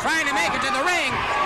trying to make it to the ring.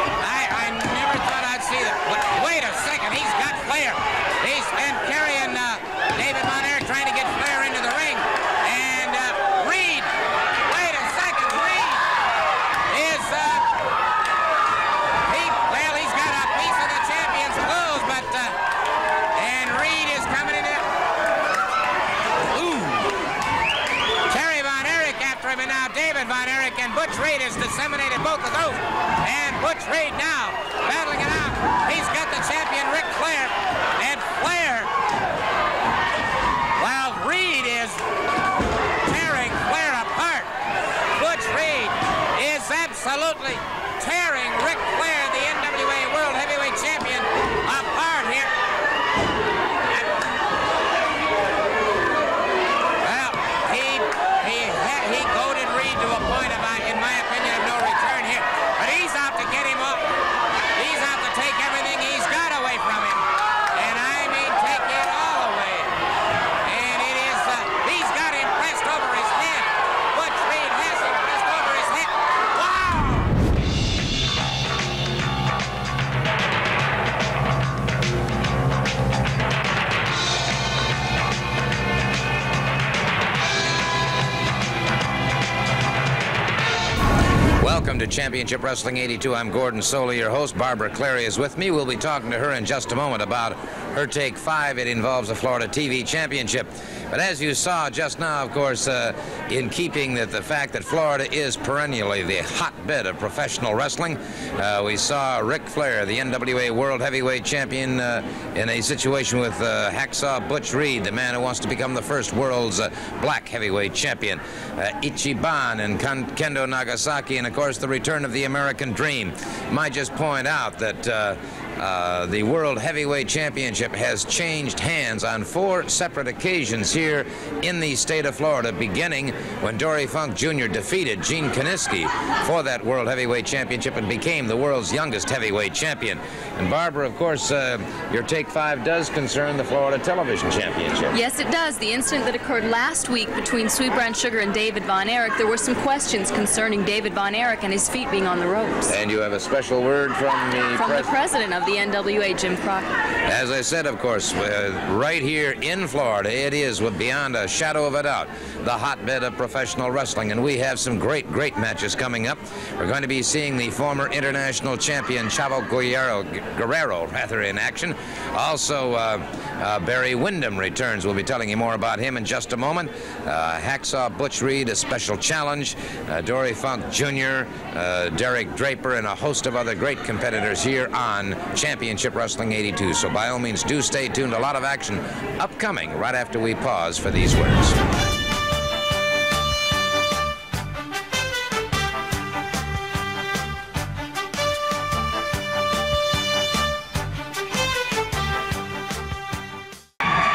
Championship Wrestling 82. I'm Gordon Solie, your host. Barbara Clary is with me. We'll be talking to her in just a moment about her take five. It involves the Florida TV Championship. But as you saw just now, of course, uh, in keeping that the fact that Florida is perennially the hotbed of professional wrestling, uh, we saw Ric Flair, the NWA World Heavyweight Champion, uh, in a situation with uh, Hacksaw Butch Reed, the man who wants to become the first world's uh, black heavyweight champion, uh, Ichiban and Kendo Nagasaki, and of course the return of the American Dream. Might just point out that. Uh, the World Heavyweight Championship has changed hands on four separate occasions here in the state of Florida, beginning when Dory Funk Jr. defeated Gene Kiniski for that World Heavyweight Championship and became the world's youngest heavyweight champion. And Barbara, of course, uh, your take five does concern the Florida Television Championship. Yes, it does. The incident that occurred last week between Sweet Brown Sugar and David Von Erich, there were some questions concerning David Von Erich and his feet being on the ropes. And you have a special word from the From the president. president of the NWA, Jim Crockett. As I said, of course, uh, right here in Florida, it is, with beyond a shadow of a doubt, the hotbed of professional wrestling. And we have some great, great matches coming up. We're going to be seeing the former international champion Chavo Guerrero, Guerrero rather, in action. Also, uh, uh, Barry Windham returns. We'll be telling you more about him in just a moment. Uh, Hacksaw Butch Reed, a special challenge. Uh, Dory Funk Jr., uh, Derek Draper, and a host of other great competitors here on Championship Wrestling 82. So by all means, do stay tuned. A lot of action upcoming right after we pause for these words.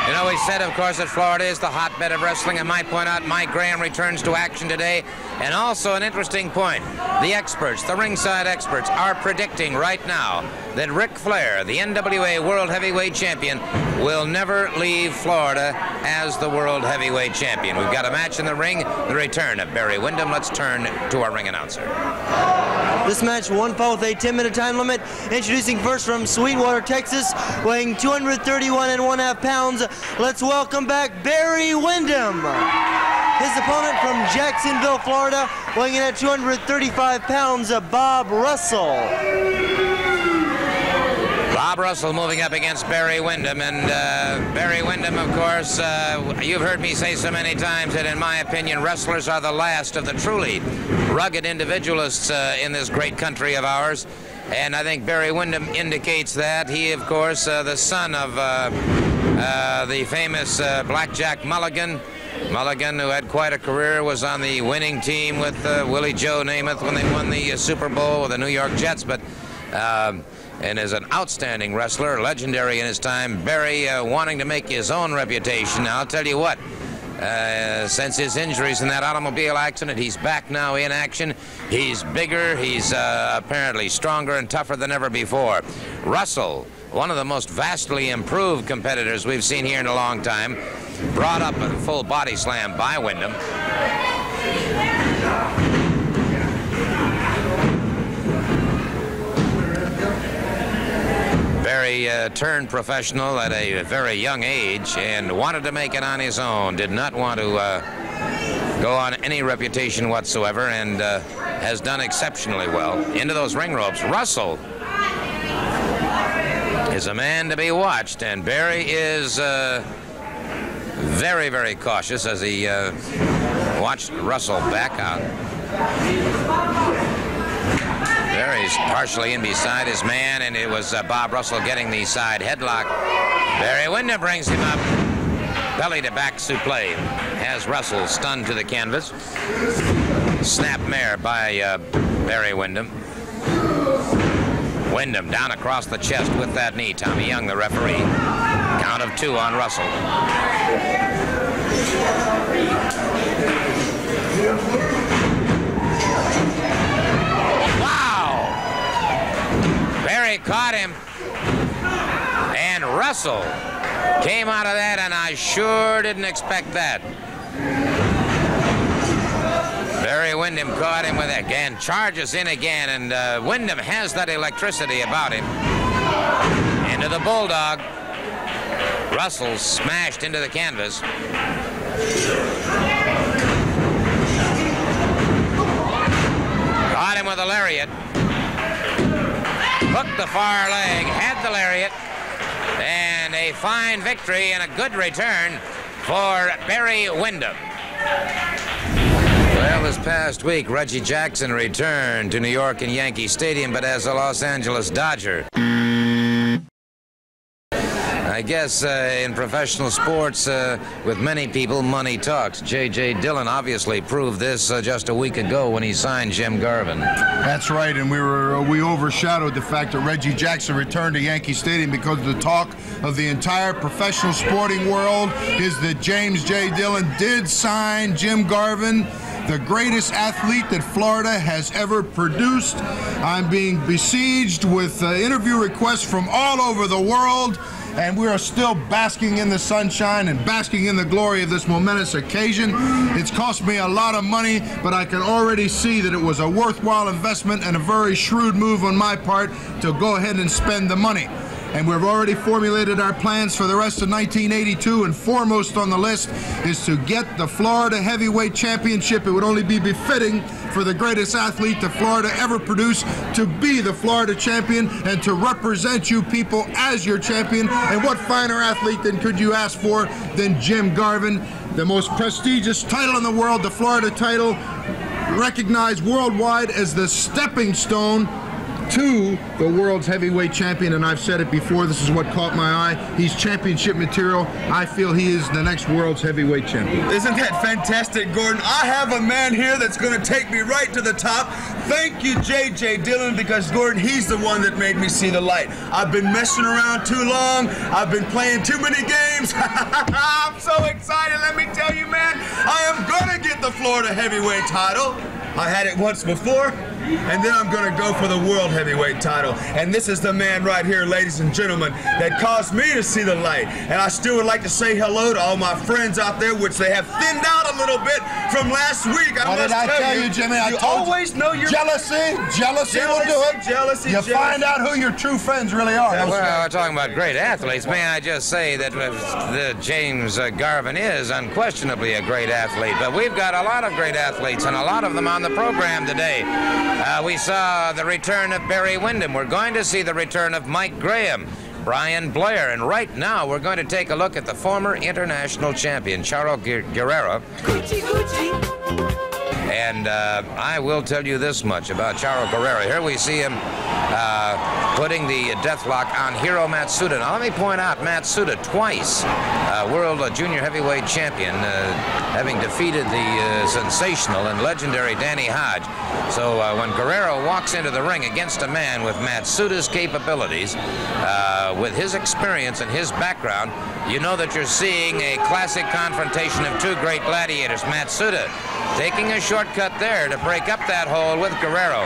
You know, we said, of course, that Florida is the hotbed of wrestling. I might point out Mike Graham returns to action today. And also, an interesting point the experts, the ringside experts, are predicting right now that Ric Flair, the NWA World Heavyweight Champion, will never leave Florida as the World Heavyweight Champion. We've got a match in the ring, the return of Barry Windham. Let's turn to our ring announcer. This match one fall with a 10-minute time limit. Introducing first from Sweetwater, Texas, weighing 231 and one half pounds. Let's welcome back Barry Windham. His opponent from Jacksonville, Florida, weighing in at 235 pounds, Bob Russell. Bob Russell moving up against Barry Windham. And uh, Barry Windham, of course, uh, you've heard me say so many times that, in my opinion, wrestlers are the last of the truly rugged individualists uh, in this great country of ours. And I think Barry Windham indicates that. He, of course, uh, the son of uh, uh, the famous Blackjack Mulligan. Mulligan, who had quite a career, was on the winning team with Willie Joe Namath when they won the Super Bowl with the New York Jets. But um, and is an outstanding wrestler, legendary in his time. Barry uh, wanting to make his own reputation. I'll tell you what. Uh, since his injuries in that automobile accident, he's back now in action. He's bigger, he's uh, apparently stronger and tougher than ever before. Russell, one of the most vastly improved competitors we've seen here in a long time, brought up a full body slam by Windham. Barry uh, turned professional at a very young age and wanted to make it on his own. Did not want to uh, go on any reputation whatsoever and uh, has done exceptionally well. Into those ring ropes. Russell is a man to be watched, and Barry is uh, very, very cautious as he uh, watched Russell back out. Barry's partially in beside his man, and it was uh, Bob Russell getting the side headlock. Barry Windham brings him up. Belly to back suplex has Russell stunned to the canvas. Snap mare by uh, Barry Windham. Windham down across the chest with that knee. Tommy Young, the referee. Count of two on Russell. Barry caught him. And Russell came out of that, and I sure didn't expect that. Barry Windham caught him with it again, charges in again, and uh, Windham has that electricity about him. Into the Bulldog. Russell smashed into the canvas. Caught him with a lariat. Hooked the far leg, had the lariat, and a fine victory and a good return for Barry Windham. Well, this past week, Reggie Jackson returned to New York and Yankee Stadium, but as a Los Angeles Dodger. I guess uh, in professional sports, uh, with many people, money talks. J.J. Dillon obviously proved this uh, just a week ago when he signed Jim Garvin. That's right, and we were we overshadowed the fact that Reggie Jackson returned to Yankee Stadium because the talk of the entire professional sporting world is that James J. Dillon did sign Jim Garvin the greatest athlete that Florida has ever produced. I'm being besieged with uh, interview requests from all over the world, and we are still basking in the sunshine and basking in the glory of this momentous occasion. It's cost me a lot of money, but I can already see that it was a worthwhile investment and a very shrewd move on my part to go ahead and spend the money and we've already formulated our plans for the rest of 1982 and foremost on the list is to get the Florida Heavyweight Championship. It would only be befitting for the greatest athlete that Florida ever produced to be the Florida champion and to represent you people as your champion. And what finer athlete than could you ask for than Jim Garvin, the most prestigious title in the world, the Florida title, recognized worldwide as the stepping stone to the world's heavyweight champion, and I've said it before, this is what caught my eye. He's championship material. I feel he is the next world's heavyweight champion. Isn't that fantastic, Gordon? I have a man here that's going to take me right to the top. Thank you, J.J. Dillon, because, Gordon, he's the one that made me see the light. I've been messing around too long. I've been playing too many games. I'm so excited, let me tell you, man. I am going to get the Florida heavyweight title. I had it once before, and then I'm going to go for the world heavyweight title. And this is the man right here, ladies and gentlemen, that caused me to see the light. And I still would like to say hello to all my friends out there, which they have thinned out a little bit from last week. I what must did I tell, tell you, Jimmy? I you told always you. know your jealousy. Jealousy, will do it. Jealousy, You jealousy. find out who your true friends really are. That's Well, we're talking about great athletes. May I just say that uh, the James uh, Garvin is unquestionably a great athlete, but we've got a lot of great athletes and a lot of them on the program today. Uh, we saw the return of Barry Windham. We're going to see the return of Mike Graham. Brian Blair, and right now we're going to take a look at the former international champion, Chavo Gu- Guerrero. And uh, I will tell you this much about Chavo Guerrero. Here we see him uh, putting the deathlock on Hiro Matsuda. Now, let me point out Matsuda twice, uh, world uh, junior heavyweight champion, uh, having defeated the uh, sensational and legendary Danny Hodge. So uh, when Guerrero walks into the ring against a man with Matsuda's capabilities, uh, with his experience and his background, you know that you're seeing a classic confrontation of two great gladiators. Matsuda taking a shortcut there to break up that hole with Guerrero.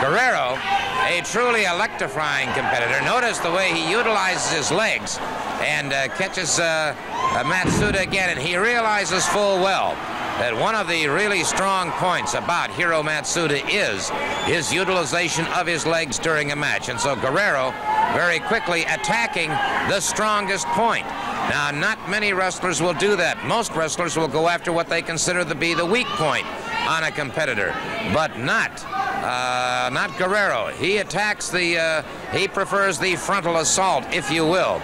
Guerrero, a truly electrifying competitor. Notice the way he utilizes his legs and uh, catches uh, uh, Matsuda again, and he realizes full well that one of the really strong points about Hiro Matsuda is his utilization of his legs during a match. And so Guerrero very quickly attacking the strongest point. Now, not many wrestlers will do that. Most wrestlers will go after what they consider to be the weak point on a competitor, but not uh, not Guerrero. He attacks the, uh, he prefers the frontal assault, if you will.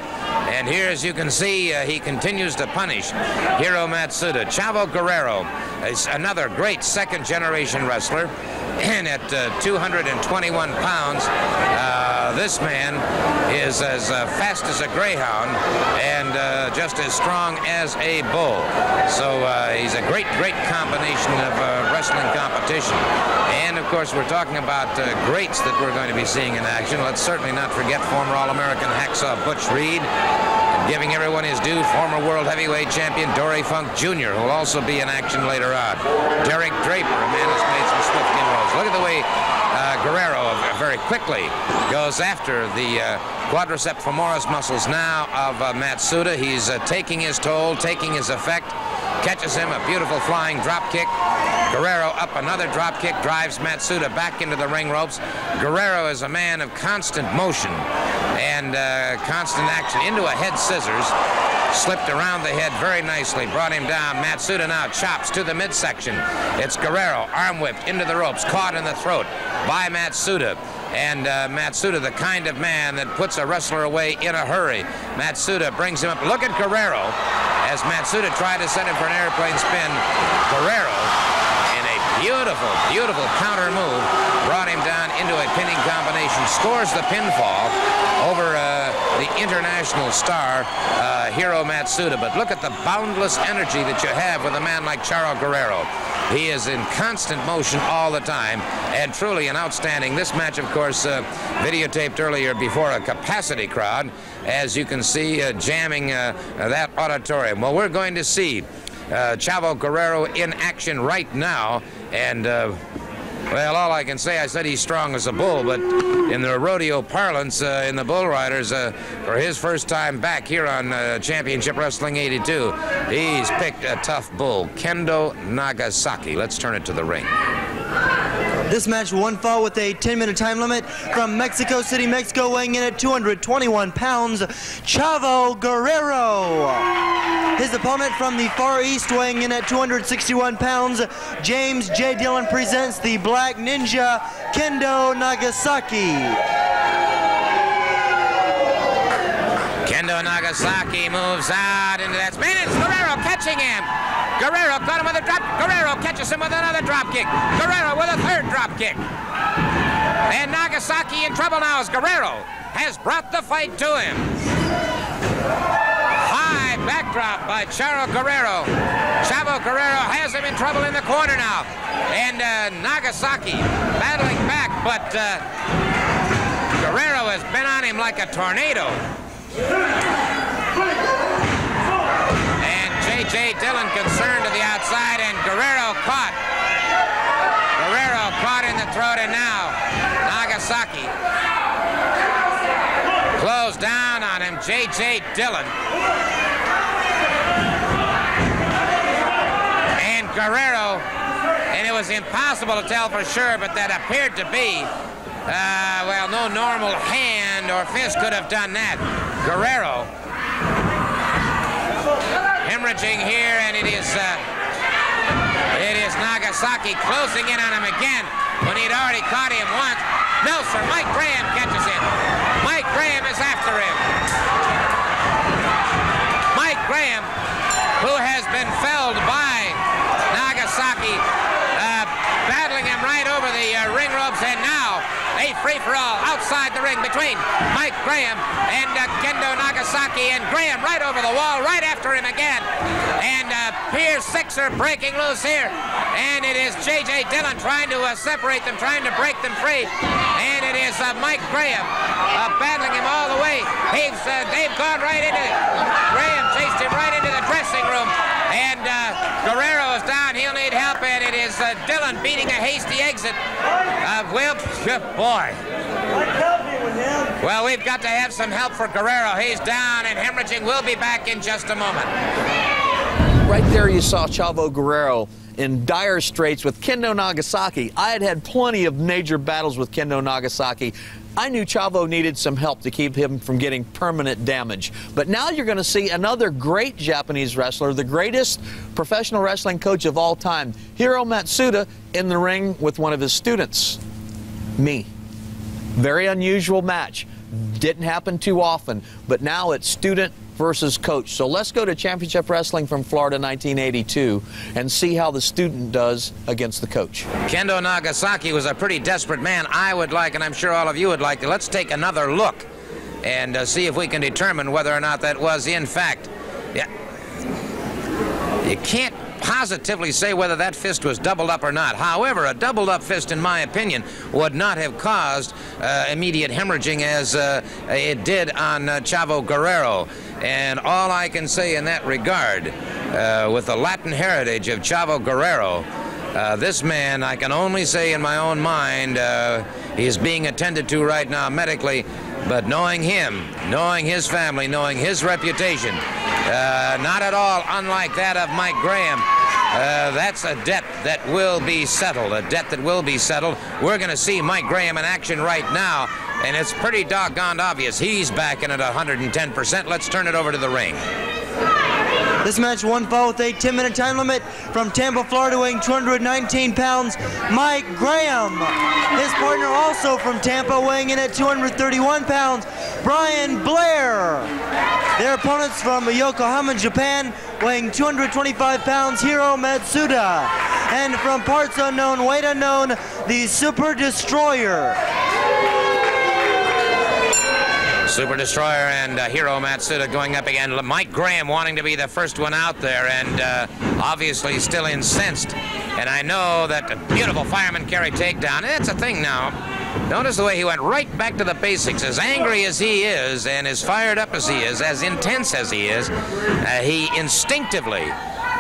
And here, as you can see, uh, he continues to punish Hiro Matsuda. Chavo Guerrero is another great second generation wrestler. And at uh, 221 pounds, uh, this man is as uh, fast as a greyhound and uh, just as strong as a bull. So uh, he's a great, great combination of uh, wrestling competition. And of course, we're talking about greats that we're going to be seeing in action. Let's certainly not forget former All-American hacksaw Butch Reed giving everyone his due, former world heavyweight champion Dory Funk Jr., who will also be in action later on. Derek Draper, a man who's made some swift inroads. Look at the way uh, Guerrero uh, very quickly goes after the uh, quadricep femoris muscles now of uh, Matsuda. He's uh, taking his toll, taking his effect catches him, a beautiful flying drop kick. Guerrero up another drop kick, drives Matsuda back into the ring ropes. Guerrero is a man of constant motion and uh, constant action into a head scissors. Slipped around the head very nicely, brought him down. Matsuda now chops to the midsection. It's Guerrero, arm whipped into the ropes, caught in the throat by Matsuda. And uh, Matsuda, the kind of man that puts a wrestler away in a hurry. Matsuda brings him up. Look at Guerrero as Matsuda tried to set him for an airplane spin. Guerrero, in a beautiful, beautiful counter move, brought him down into a pinning combination, scores the pinfall over uh, the international star, uh, Hiro Matsuda. But look at the boundless energy that you have with a man like Chavo Guerrero. He is in constant motion all the time, and truly an outstanding. This match, of course, uh, videotaped earlier before a capacity crowd, as you can see, uh, jamming uh, that auditorium. Well, we're going to see uh, Chavo Guerrero in action right now, and uh, well, all I can say, I said he's strong as a bull, but in the rodeo parlance, uh, in the bull riders, uh, for his first time back here on uh, Championship Wrestling 82, he's picked a tough bull, Kendo Nagasaki. Let's turn it to the ring. This match one fall with a 10-minute time limit from Mexico City, Mexico, weighing in at 221 pounds, Chavo Guerrero. His opponent from the Far East, weighing in at 261 pounds, James J. Dillon presents the Black Ninja, Kendo Nagasaki. Kendo Nagasaki moves out into that spin. It's Guerrero catching him. Guerrero caught him with a drop. Guerrero catches him with another drop kick. Guerrero with a third drop kick. And Nagasaki in trouble now as Guerrero has brought the fight to him. High backdrop by Chavo Guerrero. Chavo Guerrero has him in trouble in the corner now. And uh, Nagasaki battling back, but uh, Guerrero has been on him like a tornado. J. Dillon concerned to the outside, and Guerrero caught. Guerrero caught in the throat, and now Nagasaki closed down on him. J.J. Dillon. And Guerrero, and it was impossible to tell for sure, but that appeared to be, uh, well, no normal hand or fist could have done that. Guerrero hemorrhaging here, and it is uh, it is Nagasaki closing in on him again when he'd already caught him once. No, sir, Mike Graham catches him. Mike Graham is after him. Mike Graham, who has been felled by Nagasaki, free-for-all outside the ring between Mike Graham and uh, Kendo Nagasaki, and Graham right over the wall, right after him again. And uh, Pier Sixer breaking loose here. And it is J.J. Dillon trying to uh, separate them, trying to break them free. And it is uh, Mike Graham uh, battling him all the way. They've, uh, they've gone right into it. Graham chased him right into the dressing room. And Guerrero is down. He'll need And it is Dillon beating a hasty exit. Uh, well, boy. Well, we've got to have some help for Guerrero. He's down and hemorrhaging. We'll be back in just a moment. Right there, you saw Chavo Guerrero in dire straits with Kendo Nagasaki. I had had plenty of major battles with Kendo Nagasaki. I knew Chavo needed some help to keep him from getting permanent damage. But now you're going to see another great Japanese wrestler, the greatest professional wrestling coach of all time, Hiro Matsuda, in the ring with one of his students, me. Very unusual match. Didn't happen too often, but now it's student versus coach. So let's go to Championship Wrestling from Florida 1982 and see how the student does against the coach. Kendo Nagasaki was a pretty desperate man. I would like, and I'm sure all of you would like, let's take another look and uh, see if we can determine whether or not that was in fact. Yeah. You can't positively say whether that fist was doubled up or not. However, a doubled up fist, in my opinion, would not have caused uh, immediate hemorrhaging as uh, it did on uh, Chavo Guerrero. And all I can say in that regard, uh, with the Latin heritage of Chavo Guerrero, uh, this man, I can only say in my own mind, uh, he's being attended to right now medically, but knowing him, knowing his family, knowing his reputation, uh, not at all unlike that of Mike Graham, uh, that's a debt that will be settled, a debt that will be settled. We're going to see Mike Graham in action right now, and it's pretty doggone obvious he's backing at 110%. Let's turn it over to the ring. This match one fall with a 10 minute time limit from Tampa, Florida, weighing 219 pounds, Mike Graham. His partner also from Tampa, weighing in at 231 pounds, Brian Blair. Their opponents from Yokohama, Japan, weighing 225 pounds, Hiro Matsuda. And from parts unknown, weight unknown, the Super Destroyer. Super Destroyer and uh, Matsuda going up again. Mike Graham wanting to be the first one out there and uh, obviously still incensed. And I know that beautiful fireman carry takedown. It's a thing now. Notice the way he went right back to the basics. As angry as he is and as fired up as he is, as intense as he is, uh, he instinctively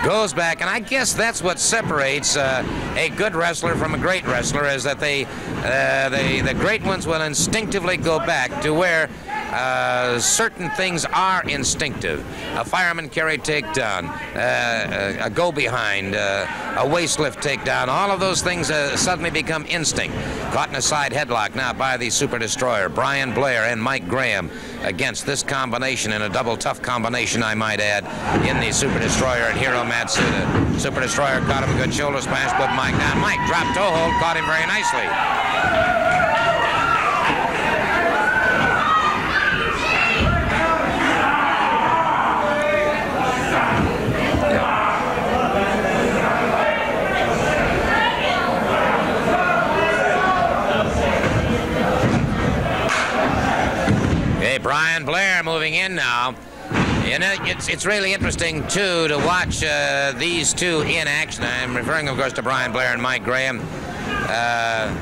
goes back, and I guess that's what separates uh, a good wrestler from a great wrestler is that they, uh, they, the great ones will instinctively go back to where uh, certain things are instinctive. A fireman carry takedown, uh, a go behind, uh, a waist lift takedown, all of those things uh, suddenly become instinct. Caught in a side headlock now by the Super Destroyer, Brian Blair and Mike Graham against this combination in a double tough combination, I might add, in the Super Destroyer and Hiro Matsuda. Super Destroyer caught him a good shoulder smash, put Mike down. Mike dropped toe hold, caught him very nicely. Brian Blair moving in now. You know, it's, it's really interesting, too, to watch uh, these two in action. I'm referring, of course, to Brian Blair and Mike Graham. Uh,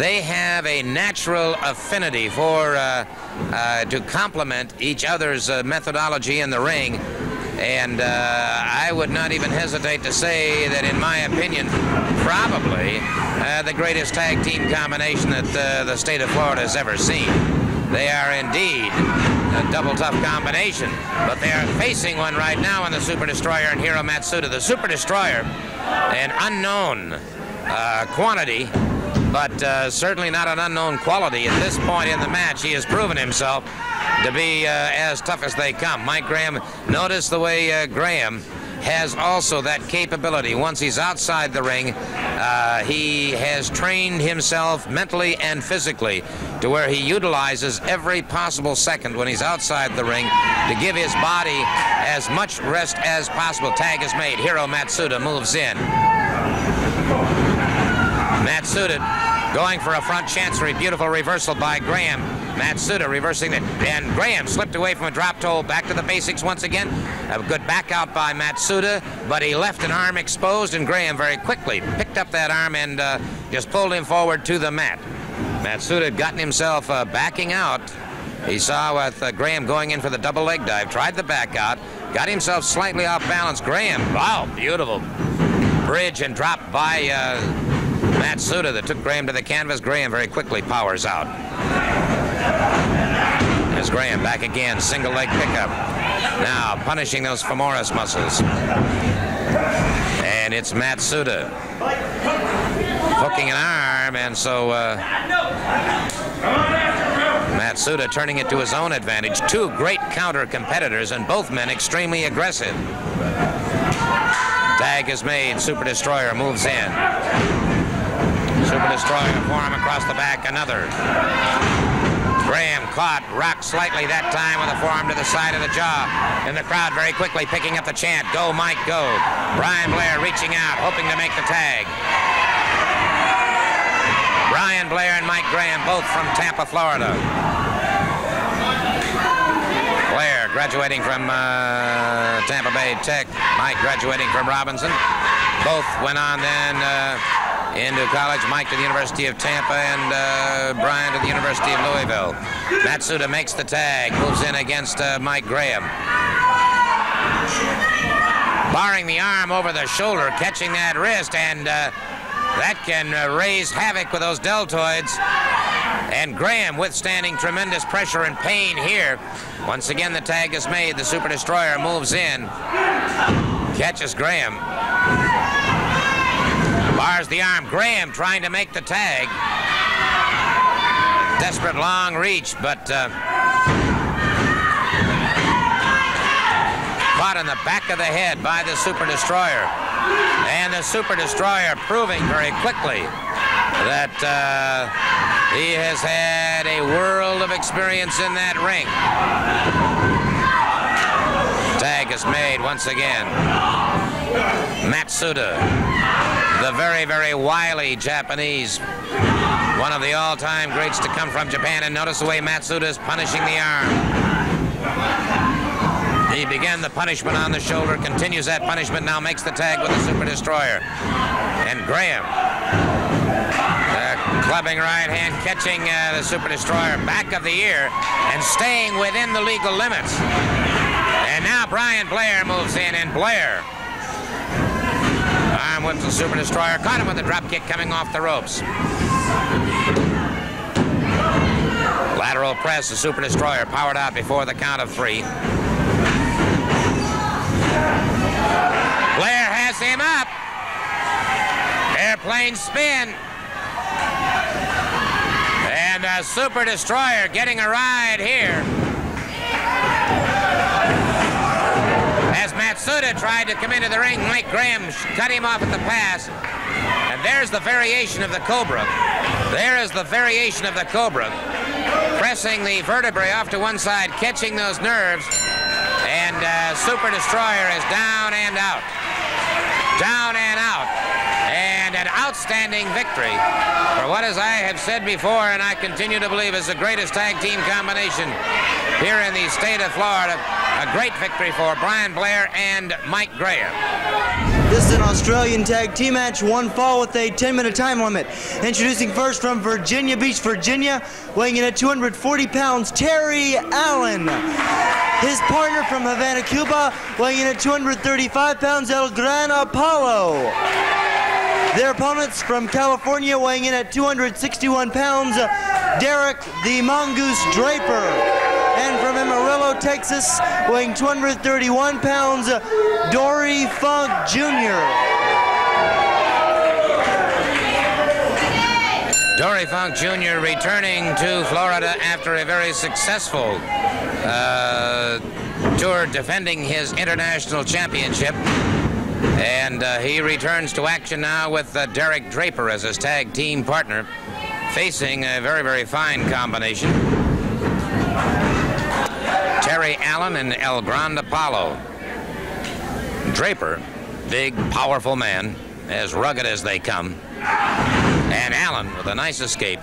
they have a natural affinity for uh, uh, to complement each other's uh, methodology in the ring. And uh, I would not even hesitate to say that, in my opinion, probably the greatest tag team combination that the state of Florida has ever seen. They are indeed a double tough combination, but they are facing one right now in the Super Destroyer and Hiro Matsuda. The Super Destroyer, an unknown uh, quantity, but uh, certainly not an unknown quality. At this point in the match, he has proven himself to be uh, as tough as they come. Mike Graham, notice the way uh, Graham has also that capability. Once he's outside the ring, uh, he has trained himself mentally and physically to where he utilizes every possible second when he's outside the ring to give his body as much rest as possible. Tag is made. Hiro Matsuda moves in. Matsuda going for a front chancery. Beautiful reversal by Graham. Matsuda reversing it. And Graham slipped away from a drop toe. Back to the basics once again. A good back out by Matsuda, but he left an arm exposed, and Graham very quickly picked up that arm and uh, just pulled him forward to the mat. Matsuda had gotten himself uh, backing out. He saw with uh, Graham going in for the double leg dive, tried the back out, got himself slightly off balance. Graham, wow, beautiful bridge and drop by uh, Matsuda that took Graham to the canvas. Graham very quickly powers out. There's Graham back again, single leg pickup. Now punishing those femoris muscles. And it's Matsuda hooking an arm, and so uh, Matsuda turning it to his own advantage. Two great counter competitors, and both men extremely aggressive. Tag is made. Super Destroyer moves in. Super Destroyer forearm across the back. Another. Graham caught, rocked slightly that time with a forearm to the side of the jaw. And the crowd very quickly picking up the chant, go Mike, go. Brian Blair reaching out, hoping to make the tag. Brian Blair and Mike Graham, both from Tampa, Florida. Blair graduating from uh, Tampa Bay Tech. Mike graduating from Robinson. Both went on then uh, into college. Mike to the University of Tampa and uh, Brian to the University of Louisville. Matsuda makes the tag, moves in against uh, Mike Graham. Barring the arm over the shoulder, catching that wrist, and uh, that can uh, raise havoc with those deltoids. And Graham withstanding tremendous pressure and pain here. Once again, the tag is made. The Super Destroyer moves in, catches Graham. Bars the arm. Graham trying to make the tag. Desperate long reach, but uh, caught in the back of the head by the Super Destroyer. And the Super Destroyer proving very quickly that uh, he has had a world of experience in that ring. Tag is made once again. Matsuda, the very, very wily Japanese, one of the all-time greats to come from Japan. And notice the way Matsuda is punishing the arm. He began the punishment on the shoulder, continues that punishment, now makes the tag with the Super Destroyer. And Graham, clubbing right hand, catching uh, the Super Destroyer back of the ear and staying within the legal limits. And now Brian Blair moves in, and Blair whips the Super Destroyer, caught him with a drop kick coming off the ropes. Lateral press, the Super Destroyer powered out before the count of three. Blair has him up. Airplane spin. And a Super Destroyer getting a ride here. Matsuda tried to come into the ring, Mike Graham cut him off at the pass. And there's the variation of the Cobra. There is the variation of the Cobra. Pressing the vertebrae off to one side, catching those nerves. And uh, Super Destroyer is down and out. Down and out. And an outstanding victory for what, as I have said before, and I continue to believe is the greatest tag team combination here in the state of Florida. A great victory for Brian Blair and Mike Graham. This is an Australian tag team match, one fall with a 10-minute time limit. Introducing first from Virginia Beach, Virginia, weighing in at 240 pounds, Terry Allen. His partner from Havana, Cuba, weighing in at 235 pounds, El Gran Apollo. Their opponents from California, weighing in at 261 pounds, Derek the Mongoose Draper. And from Amarillo, Texas, weighing 231 pounds, Dory Funk Jr. Dory Funk Jr. returning to Florida after a very successful uh, tour defending his international championship. And uh, he returns to action now with uh, Derek Draper as his tag team partner, facing a very, very fine combination. Terry Allen and El Grande Apollo. Draper, big, powerful man, as rugged as they come. And Allen with a nice escape.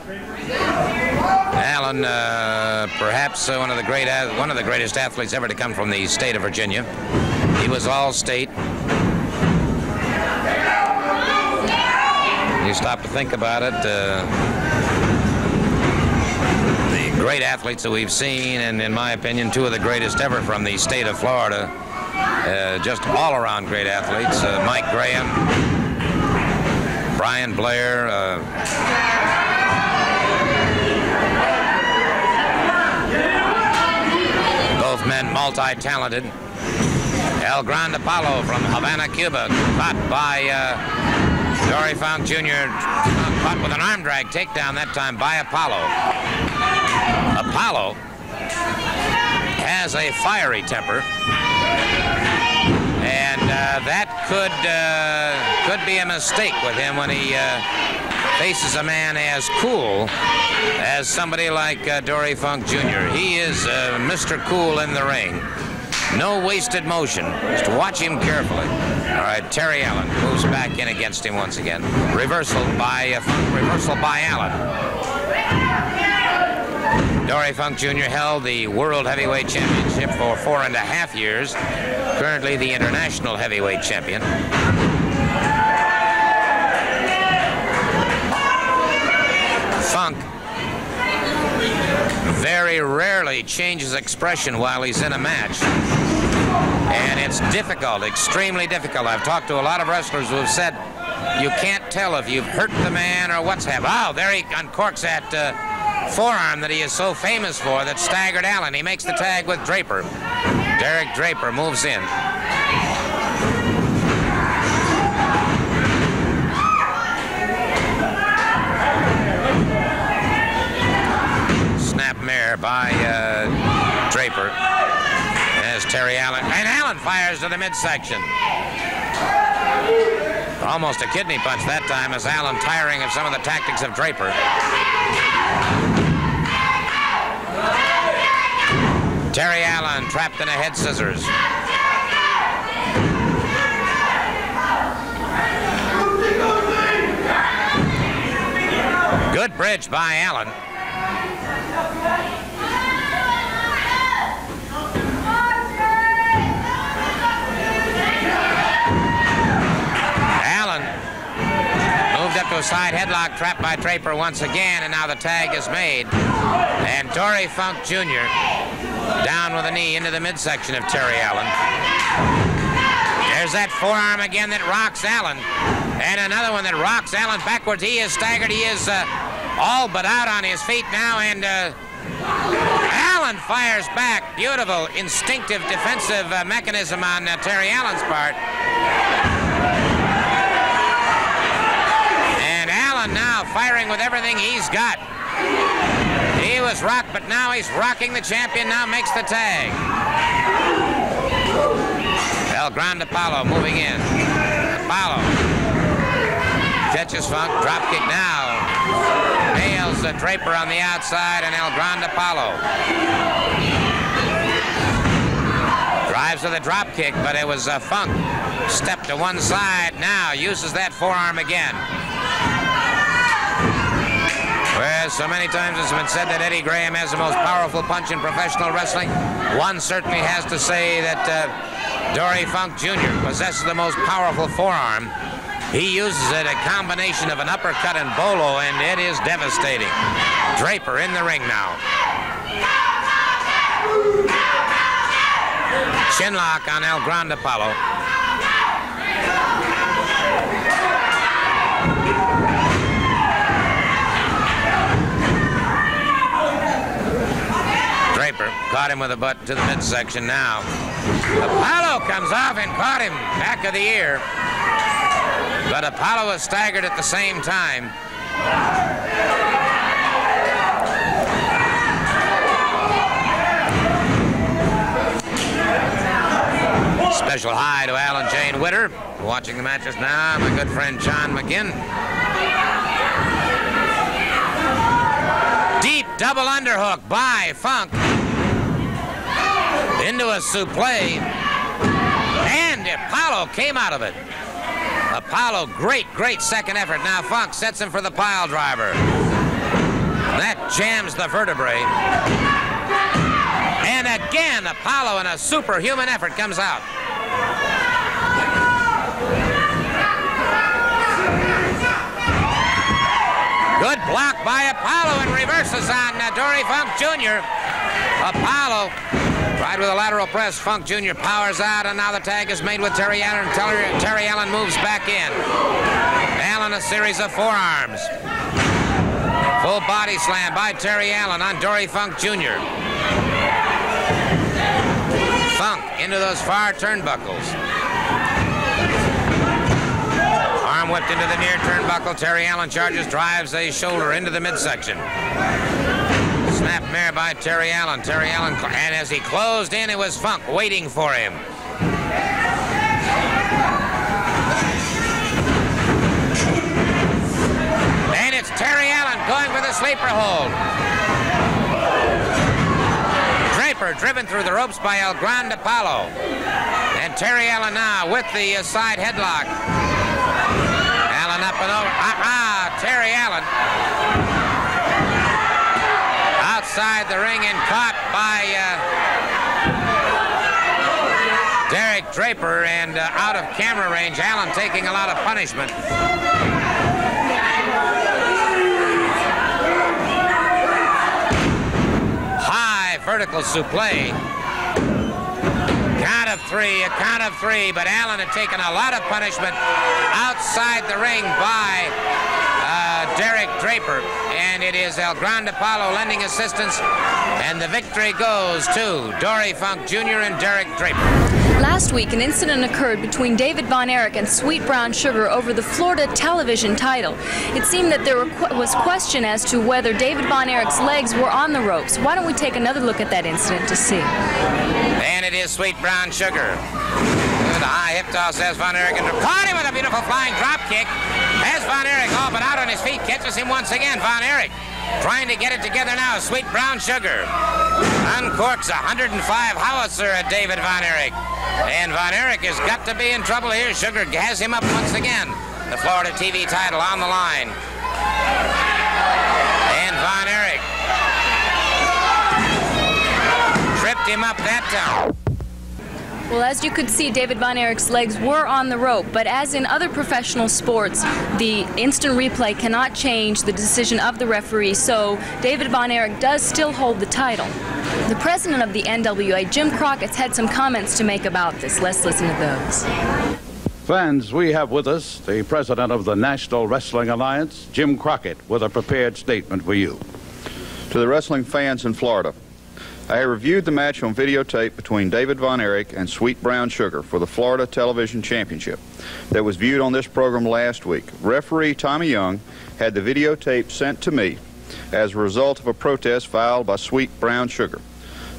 Allen, uh, perhaps uh, one of the great, one of the greatest athletes ever to come from the state of Virginia. He was all You stop to think about it. Uh, the great athletes that we've seen, and in my opinion, two of the greatest ever from the state of Florida. Uh, just all around great athletes. Uh, Mike Graham, Brian Blair. Both men multi-talented. El Grande Apollo from Havana, Cuba, caught by uh, Dory Funk Jr. Caught with an arm drag takedown that time by Apollo. Apollo has a fiery temper, and uh, that could uh, could be a mistake with him when he uh, faces a man as cool as somebody like uh, Dory Funk Jr. He is uh, Mr. Cool in the ring. No wasted motion. Just watch him carefully. All right, Terry Allen moves back in against him once again. Reversal by uh, reversal by Allen. Dory Funk Jr. held the World Heavyweight Championship for four and a half years. Currently the International Heavyweight Champion. Funk very rarely changes expression while he's in a match. And it's difficult, extremely difficult. I've talked to a lot of wrestlers who have said you can't tell if you've hurt the man or what's happened. Oh, there he uncorks that uh, forearm that he is so famous for that staggered Allen. He makes the tag with Draper. Derek Draper moves in. Snapmare by uh, Draper. As Terry Allen. Fires to the midsection. Almost a kidney punch that time as Allen tiring of some of the tactics of Draper. Terry Allen trapped in a head scissors. Good bridge by. Allen side headlock trapped by Draper once again, and now the tag is made. And Dory Funk Jr. down with a knee into the midsection of Terry Allen. There's that forearm again that rocks Allen. And another one that rocks Allen backwards. He is staggered. He is uh, all but out on his feet now. And uh, Allen fires back. Beautiful, instinctive defensive uh, mechanism on uh, Terry Allen's part. With everything he's got. He was rocked, but now he's rocking the champion. Now makes the tag. El Grande Apollo moving in. Apollo catches Funk, drop kick now. Nails the Draper on the outside and El Grande Apollo. Drives with a drop kick, but it was uh, Funk. Step to one side now, uses that forearm again. Well, so many times it's been said that Eddie Graham has the most powerful punch in professional wrestling. One certainly has to say that uh, Dory Funk Jr. possesses the most powerful forearm. He uses it a combination of an uppercut and bolo, and it is devastating. Draper in the ring now. Chinlock on El Grande Apollo. Caught him with a butt to the midsection now. Apollo comes off and caught him back of the ear. But Apollo was staggered at the same time. Special hi to Alan Jane Witter, watching the matches now, my good friend John McGinn. Deep double underhook by Funk into a suplex, and Apollo came out of it. Apollo, great, great second effort. Now Funk sets him for the pile driver. That jams the vertebrae. And again, Apollo in a superhuman effort comes out. Good block by Apollo and reverses on Dory Funk Jr. Apollo tried with a lateral press. Funk Jr. powers out, and now the tag is made with Terry Allen. Terry, Terry Allen moves back in. Allen a series of forearms. Full body slam by Terry Allen on Dory Funk Jr. Funk into those far turnbuckles. Arm whipped into the near turnbuckle. Terry Allen charges, drives a shoulder into the midsection. Snap mare by Terry Allen. Terry Allen, and as he closed in, it was Funk waiting for him. And it's Terry Allen going for the sleeper hold. Draper driven through the ropes by El Grande Apollo. And Terry Allen now with the uh, side headlock. Allen up and over. Ah, ah, Terry Allen. Outside the ring and caught by uh, Derek Draper and uh, out of camera range. Allen taking a lot of punishment. High vertical suplex. Count of three, a count of three, but Allen had taken a lot of punishment outside the ring by Derek Draper, and it is El Grande Apollo lending assistance, and the victory goes to Dory Funk Jr. and Derek Draper. Last week, an incident occurred between David Von Erich and Sweet Brown Sugar over the Florida television title. It seemed that there qu was question as to whether David Von Erich's legs were on the ropes. Why don't we take another look at that incident to see? And it is Sweet Brown Sugar. The high hip toss as Von Erich and caught him with a beautiful flying drop kick. As Von Erich, all but out on his feet, catches him once again. Von Erich trying to get it together now. Sweet Brown Sugar uncorks a 105 howitzer at David Von Erich. And Von Erich has got to be in trouble here. Sugar has him up once again. The Florida TV title on the line. And Von Erich tripped him up that time. Well, as you could see, David Von Erich's legs were on the rope, but as in other professional sports, the instant replay cannot change the decision of the referee, so David Von Erich does still hold the title. The president of the NWA, Jim Crockett's had some comments to make about this. Let's listen to those. Fans, we have with us the president of the National Wrestling Alliance, Jim Crockett, with a prepared statement for you. To the wrestling fans in Florida, I reviewed the match on videotape between David Von Erich and Sweet Brown Sugar for the Florida Television Championship that was viewed on this program last week. Referee Tommy Young had the videotape sent to me as a result of a protest filed by Sweet Brown Sugar.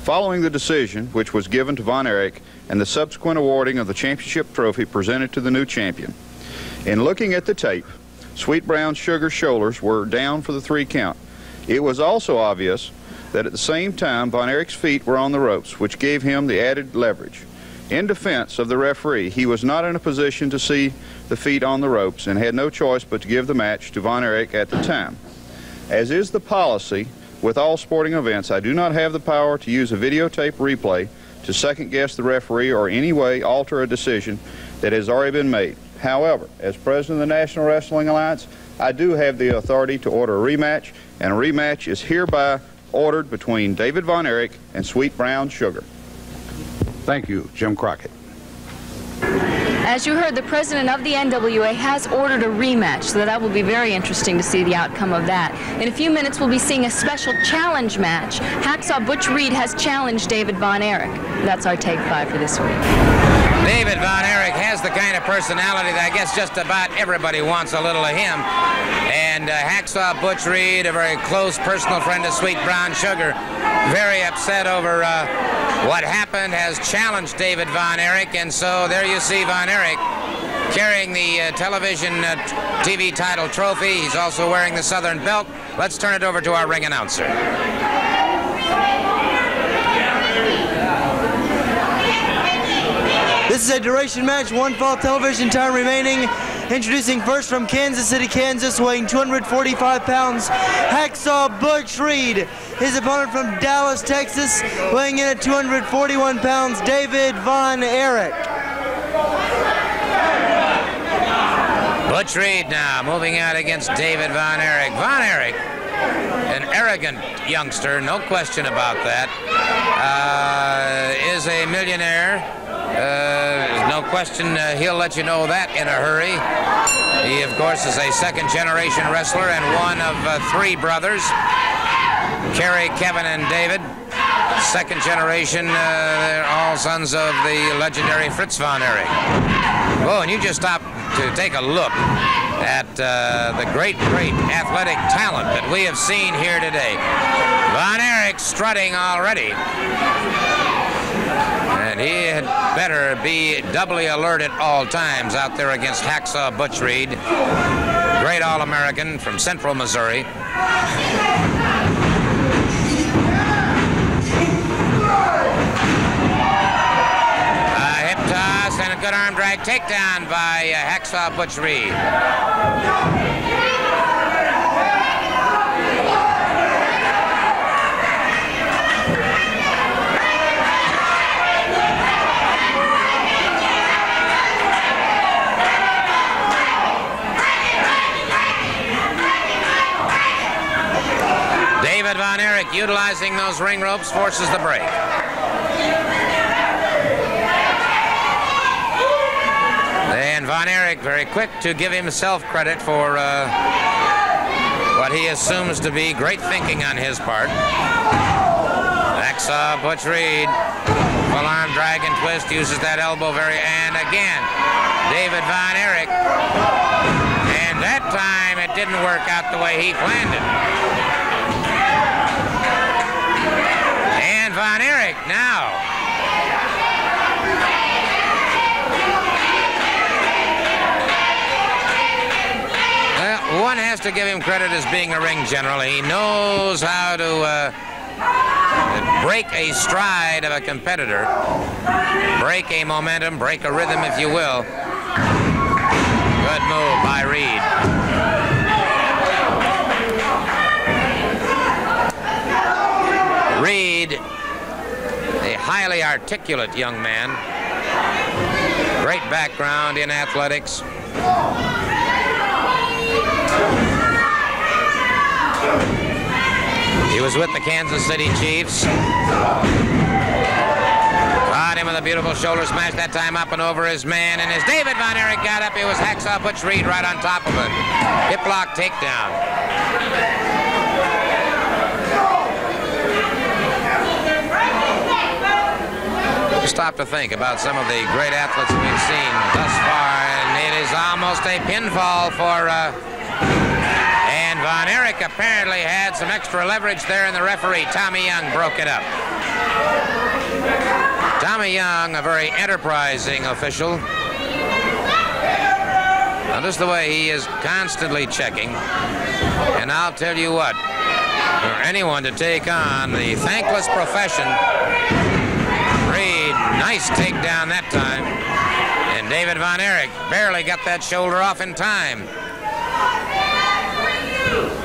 Following the decision, which was given to Von Erich, and the subsequent awarding of the championship trophy presented to the new champion. In looking at the tape, Sweet Brown Sugar's shoulders were down for the three count. It was also obvious that at the same time Von Erich's feet were on the ropes, which gave him the added leverage. In defense of the referee, he was not in a position to see the feet on the ropes and had no choice but to give the match to Von Erich at the time. As is the policy with all sporting events, I do not have the power to use a videotape replay to second guess the referee or any way alter a decision that has already been made. However, as president of the National Wrestling Alliance, I do have the authority to order a rematch, and a rematch is hereby ordered between David Von Erich and Sweet Brown Sugar. Thank you, Jim Crockett. As you heard, the president of the NWA has ordered a rematch, so that will be very interesting to see the outcome of that. In a few minutes, we'll be seeing a special challenge match. Hacksaw Butch Reed has challenged David Von Erich. That's our take five for this week. David Von Erich has the kind of personality that I guess just about everybody wants a little of him. And uh, Hacksaw Butch Reed, a very close personal friend of Sweet Brown Sugar, very upset over uh, what happened, has challenged David Von Erich. And so there you see Von Erich carrying the uh, television uh, TV title trophy. He's also wearing the Southern belt. Let's turn it over to our ring announcer. This is a duration match, one fall television time remaining. Introducing first from Kansas City, Kansas, weighing 245 pounds, Hacksaw Butch Reed. His opponent from Dallas, Texas, weighing in at 241 pounds, David Von Erich. Butch Reed now moving out against David Von Erich. Von Erich, an arrogant youngster, no question about that, uh, is a millionaire. Uh, no question uh, he'll let you know that in a hurry. He, of course, is a second generation wrestler and one of uh, three brothers, Kerry, Kevin, and David. second generation, they're all sons of the legendary Fritz von Erich. Oh, and you just stop to take a look at uh, the great, great athletic talent that we have seen here today. Von Erich strutting already. And he had better be doubly alert at all times out there against Hacksaw Butch Reed, great All-American from Central Missouri. Good arm drag takedown by uh, Hacksaw Butch Reed. David Von Erich utilizing those ring ropes forces the break. And Von Erich very quick to give himself credit for uh, what he assumes to be great thinking on his part. Hacksaw Butch Reed, full arm dragon twist, uses that elbow very, and again, David Von Erich. And that time it didn't work out the way he planned it. And Von Erich now. One has to give him credit as being a ring general. He knows how to uh, break a stride of a competitor, break a momentum, break a rhythm, if you will. Good move by Reed. Reed, a highly articulate young man, great background in athletics. He was with the Kansas City Chiefs. Caught him with a beautiful shoulder smash, that time up and over his man. And as David Von Erich got up, it was Hacksaw Butch Reed right on top of it. Hip lock takedown. Stop to think about some of the great athletes we've seen thus far, and it is almost a pinfall for. Uh, and Von Erich apparently had some extra leverage there, and the referee, Tommy Young, broke it up. Tommy Young, a very enterprising official. Notice the way he is constantly checking. And I'll tell you what, for anyone to take on the thankless profession, nice takedown that time. And David Von Erich barely got that shoulder off in time.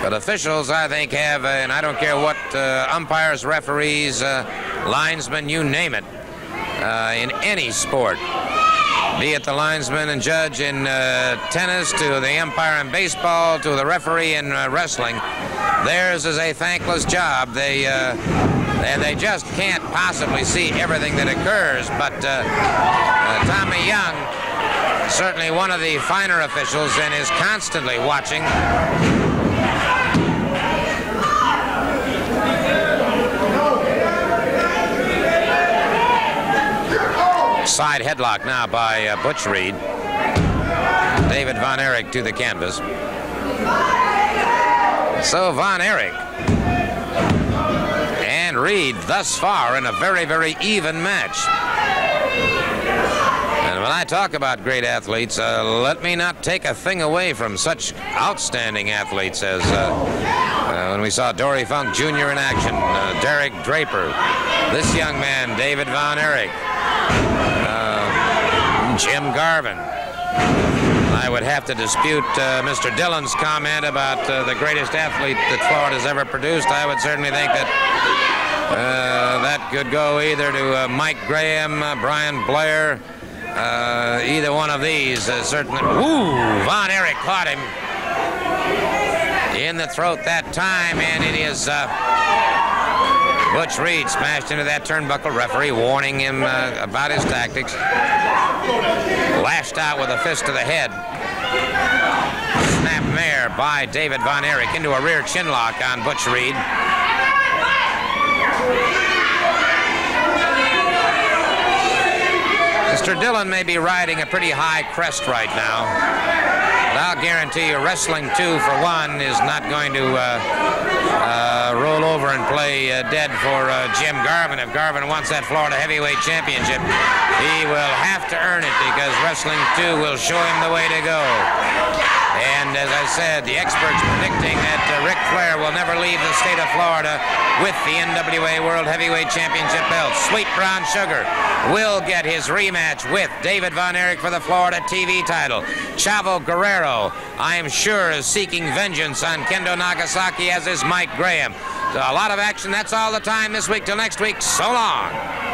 But officials, I think, have, uh, and I don't care what uh, umpires, referees, uh, linesmen, you name it, uh, in any sport, be it the linesman and judge in uh, tennis, to the umpire in baseball, to the referee in uh, wrestling, theirs is a thankless job. They, they, they just can't possibly see everything that occurs. But uh, uh, Tommy Young, certainly one of the finer officials, and is constantly watching. Side headlock now by uh, Butch Reed. David Von Erich to the canvas. So Von Erich Reed thus far in a very, very even match. And when I talk about great athletes, uh, let me not take a thing away from such outstanding athletes as uh, uh, when we saw Dory Funk Jr. in action, uh, Derek Draper, this young man, David Von Erich, uh, Jim Garvin. I would have to dispute uh, Mr. Dillon's comment about uh, the greatest athlete that Florida's ever produced. I would certainly think that uh, that could go either to uh, Mike Graham, uh, Brian Blair, uh, either one of these. Uh, certainly, woo! Von Erich caught him in the throat that time, and it is Butch Reed smashed into that turnbuckle. Referee warning him about his tactics. Lashed out with a fist to the head. Snap mare by David Von Erich into a rear chin lock on Butch Reed. Mr. Dillon may be riding a pretty high crest right now. But I'll guarantee you, wrestling two for one is not going to uh, uh, roll over and play uh, dead for uh, Jim Garvin. If Garvin wants that Florida Heavyweight Championship, he will have to earn it because wrestling two will show him the way to go. And as I said, the experts predicting that uh, Ric Flair will never leave the state of Florida with the NWA World Heavyweight Championship belt. Sweet Brown Sugar will get his rematch with David Von Erich for the Florida TV title. Chavo Guerrero, I am sure, is seeking vengeance on Kendo Nagasaki, as is Mike Graham. So a lot of action. That's all the time this week. Till next week, so long.